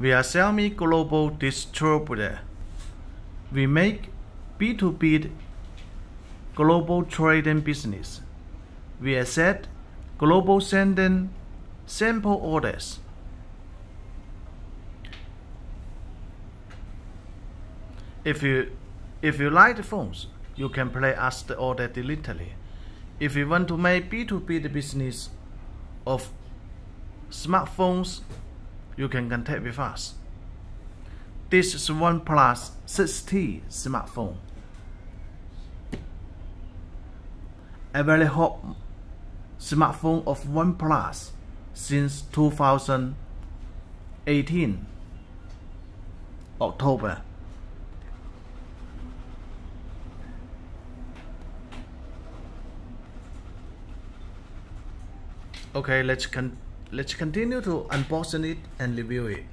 We are Xiaomi Global Distributor. We make B2B global trading business. We accept global sending sample orders. If you if you like the phones, you can place us the order digitally. If you want to make B2B the business of smartphones, you can contact with us. This is OnePlus 6T smartphone. A very hot smartphone of OnePlus since 2018 October. Okay, let's con let's continue to unboxing it and review it.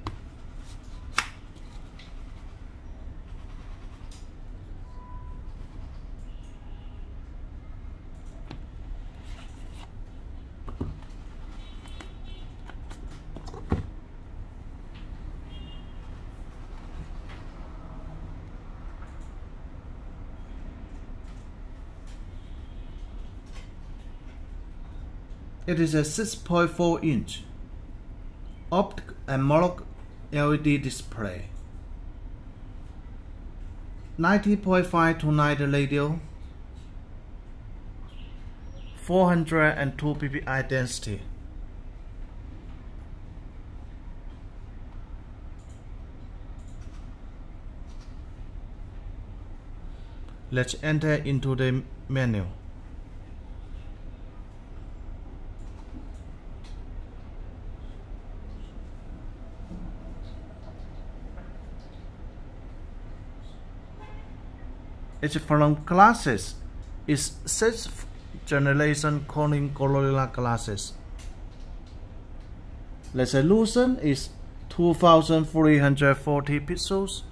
It is a 6.4 inch optic analog LED display. 90.5 to 90 radio, 402 ppi density. Let's enter into the menu. It's from glasses. It's sixth generation Corning Gorilla glasses. The resolution is 2340 pixels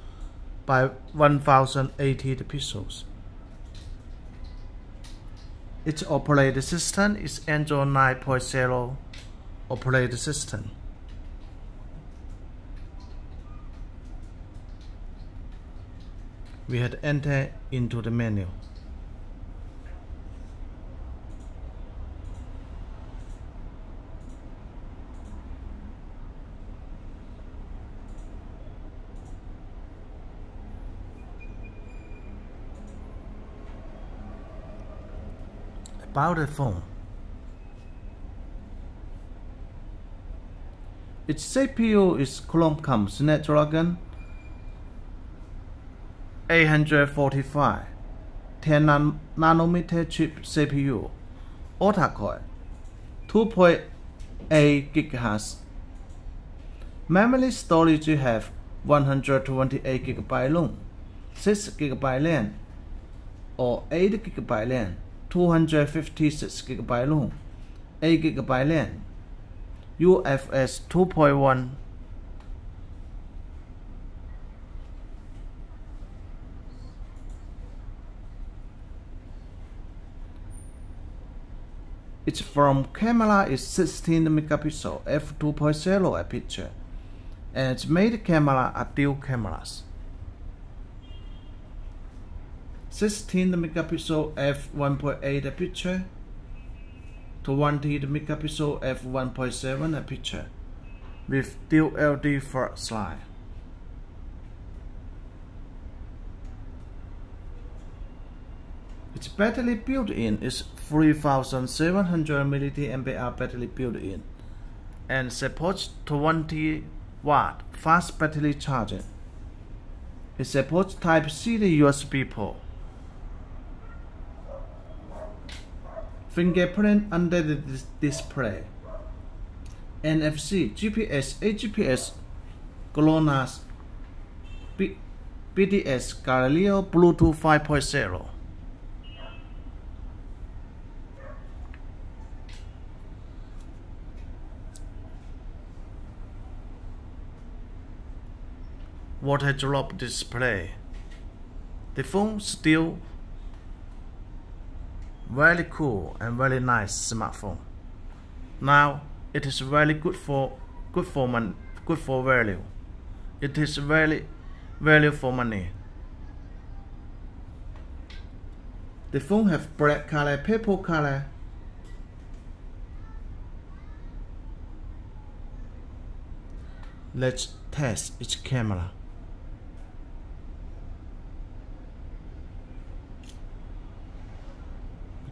by 1080 pixels. Its operating system is Android 9.0 operating system. We had entered into the menu. About the phone. Its CPU is Qualcomm Snapdragon 845 10 nanometer chip CPU, octa-core, 2.8 GHz. Memory storage you have 128 GB ROM, 6 GB RAM, or 8 GB RAM, 256 GB ROM, 8 GB RAM, UFS 2.1 Its front camera is 16 megapixel f2.0 aperture, and its main camera are dual cameras. 16 megapixel f1.8 aperture, 20 megapixel f1.7 aperture, with dual LED flashlight. Its battery built-in is 3700 mAh battery built-in and supports 20 watt fast battery charging. It supports Type-C USB port. Fingerprint under the display. NFC, GPS, AGPS, GLONASS, BDS, Galileo, Bluetooth 5.0. water drop display. The phone still very cool and very nice smartphone. Now it is very good for good for man, good for value. It is very value for money. The phone have black color, purple color. Let's test each camera.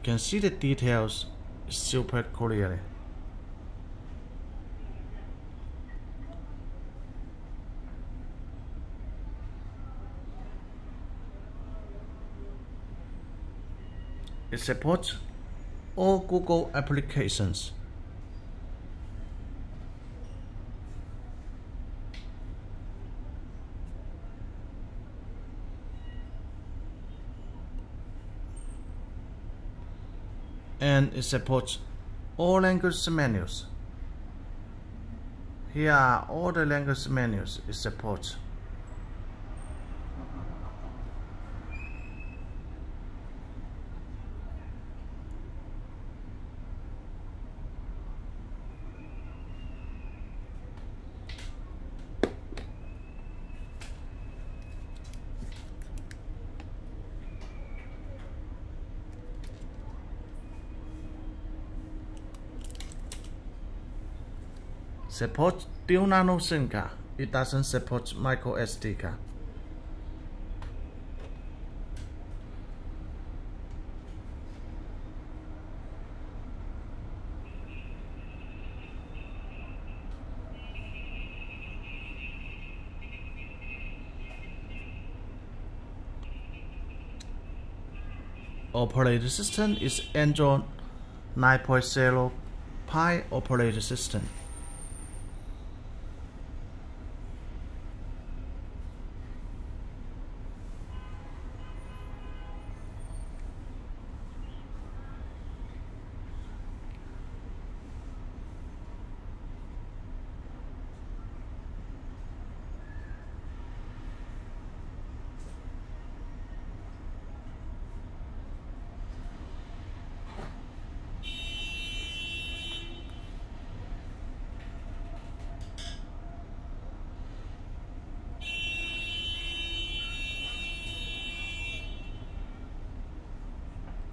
Can see the details super clearly. It supports all Google applications. And it supports all language menus. Here are all the language menus it supports. Support dual nano SIM card. It doesn't support micro SD card. Operating system is Android 9.0 Pie operating system.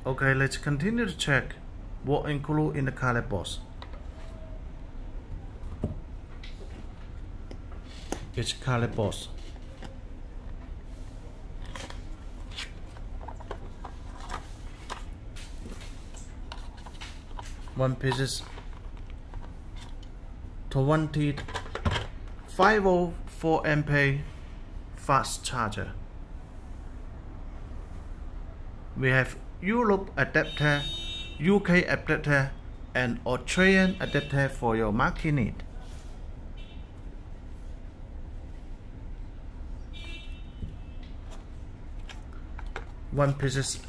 Okay, let's continue to check what include in the color box. It's color box. One pieces 20 504 ampere fast charger. We have Europe adapter, UK adapter, and Australian adapter for your market need. One pieces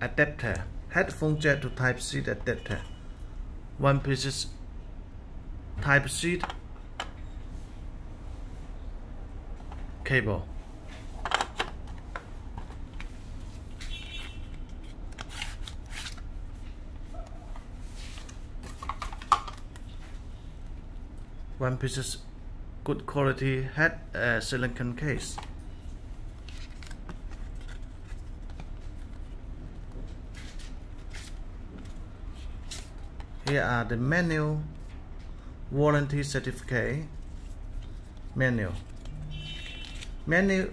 adapter, headphone jack to Type C adapter. One pieces Type C cable. One pieces good quality head uh, silicon case. Here are the manual warranty certificate. Menu menu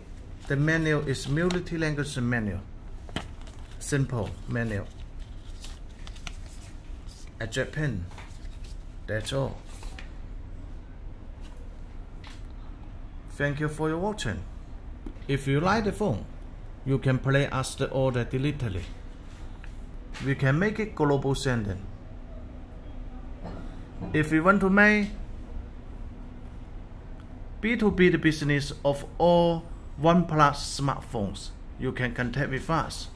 the menu is multi-language menu simple menu a Japan that's all Thank you for your watching. If you like the phone, you can play us the order digitally. We can make it global sending. If you want to make B2B the business of all OnePlus smartphones, you can contact with us.